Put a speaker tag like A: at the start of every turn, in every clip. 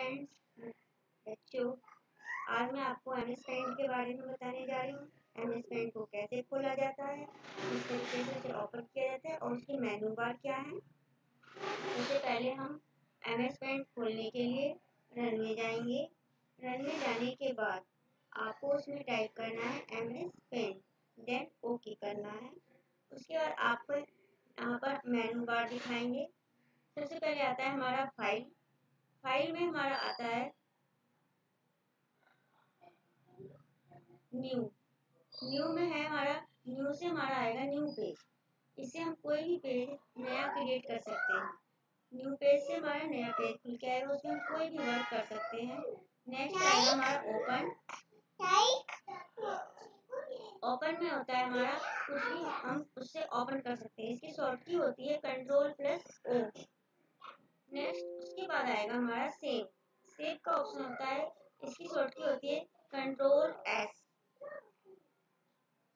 A: Friends बच्चों आज मैं आपको एम एस के बारे में बताने जा रही हूँ। एम एस को कैसे खोला जाता है? किस तरीके से उसे ओपन किया जाता है और उसकी मेनू बार क्या है? सबसे पहले हम एम एस खोलने के लिए रन में जाएँगे। रन में जाने के बाद आपको उसमें टाइप करना है M S paint then okay करना है। उसके बाद आपको यहाँ पर मेनू बार दिखाएँगे। सबसे पहले आता है हमारा फ़ाइल फ़ाइल में हमारा आता है न्यू। न्यू में है हमारा, न्यू से हमारा आएगा न्यू पेज। इससे हम कोई भी पेज नया क्रिएट कर सकते हैं। न्यू पेज से हमारा नया पेज खुल के आएगा उसमें हम कोई भी वर्क कर सकते हैं। नेक्स्ट आएगा हमारा ओपन ओपन में होता है हमारा, कुछ भी हम उससे ओपन कर सकते हैं। इसकी शॉर्ट की होती है कंट्रोल प्लस ओ नेक्स्ट उसके बाद आएगा हमारा सेव सेव का ऑप्शन होता है इसकी की होती है control S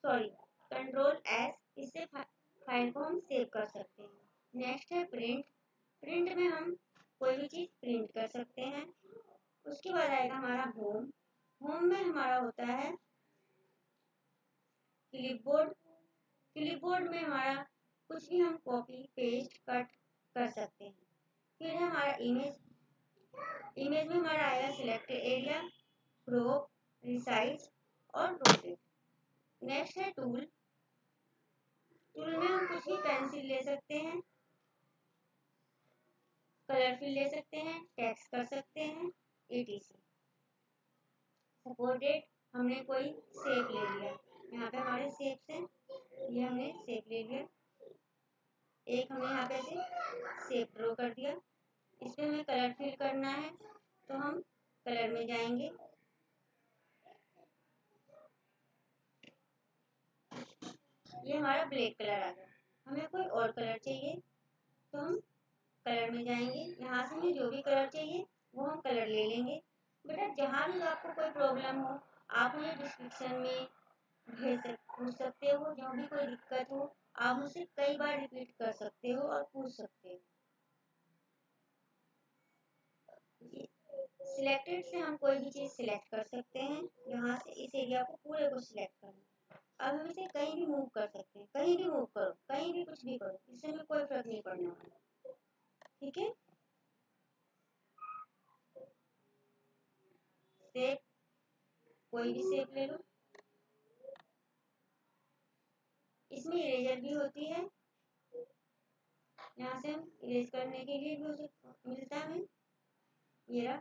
A: sorry control S इससे फ़ाइल को हम सेव कर सकते हैं। नेक्स्ट है प्रिंट प्रिंट में हम कोई भी चीज़ प्रिंट कर सकते हैं। उसके बाद आएगा हमारा होम होम में हमारा होता है क्लिपबोर्ड क्लिपबोर्ड में हमारा कुछ भी हम कॉपी पेस्ट कट कर सकते हैं। फिर हमारा इमेज इमेज में हमारा आएगा सिलेक्टेड एरिया क्रोप रिसाइज और रोटेट नेक्स्ट है टूल टूल में हम कुछ भी पेंसिल ले सकते हैं. कलर फिल ले सकते हैं टेक्स्ट कर सकते हैं एटीसी सपोर्टेड हमने कोई सेप ले लिया. यहाँ पे हमारे सेप से ये हमने सेप ले लिया. एक हमने यहाँ पे से सेप ड्रॉ कर दिया. इसमें हमें कलर फिल करना है तो हम कलर में जाएँगे। ये हमारा ब्लैक कलर आ गया। हमें कोई और कलर चाहिए तो हम कलर में जाएँगे। यहाँ से हमें जो भी कलर चाहिए, वो हम कलर ले लेंगे। बेटा, जहाँ भी आपको कोई प्रॉब्लम हो, आप मुझे डिस्क्रिप्शन में भेज सक, पूछ सकते हो। जो भी कोई दिक्कत हो, आप मुझसे कई बार रिपीट कर सकते हो और पूछ सकते हो। सिलेक्टेड से हम कोई भी चीज़ सिलेक्ट कर सकते हैं। यहाँ से इस एरिया को पूरे को सिलेक्ट करना अब हम इसे कहीं भी मूव कर सकते हैं। कहीं भी मूव करो। कहीं भी कुछ भी करो। इससे हमें कोई फ़र्क नहीं पड़ने वाला। ठीक है? सेप कोई भी सेप ले लो। इसमें इरेजर भी होती है। यहाँ से हम इरेज करने के लिए भी मिलता है। रहा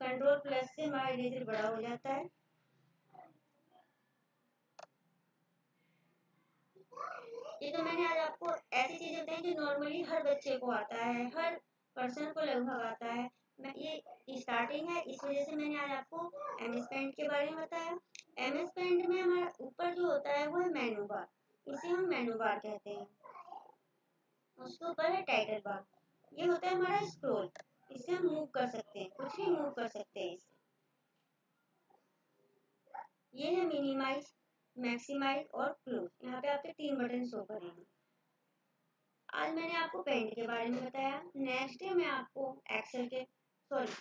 A: कंट्रोल प्लस से हमारा इरेजर बड़ा हो जाता है। ये तो मैंने आज आपको ऐसी चीज़ें बताई जो नॉर्मली हर बच्चे को आता है, हर पर्सन को लगभग आता है। मैं ये स्टार्टिंग है, इस वजह से मैंने आज आपको एम एस पेंट के बारे में बताया। एम एस पेंट में हमारा ऊपर जो होता है, वो है मेनू बार इसे हम मेनू बार कहते हैं। उसके ऊपर है टाइटल बार ये होता है हमारा स्क्रोल इसे हम मूव कर सकते हैं कुछ भी मूव कर सकते हैं इसे। ये है मिनिमाइज मैक्सिमाइज और क्लोज यहाँ पे आपके तीन बटन शो करेंगे आज मैंने आपको पेंट के बारे में बताया नेक्स्ट डे मैं आपको एक्सेल के सॉरी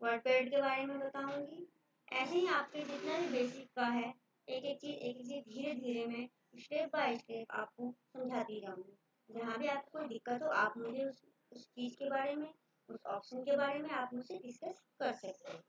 A: वर्ड पेड के बारे में बताऊँगी। ऐसे ही आपके जितना भी बेसिक का है, एक एक चीज़, एक एक चीज़ धीरे धीरे मैं स्टेप बाय स्टेप आपको समझाती जाऊँगी जहाँ भी आपको कोई दिक्कत हो, आप मुझे उस उस चीज़ के बारे में उस ऑप्शन के बारे में आप मुझसे डिस्कस कर सकते हैं।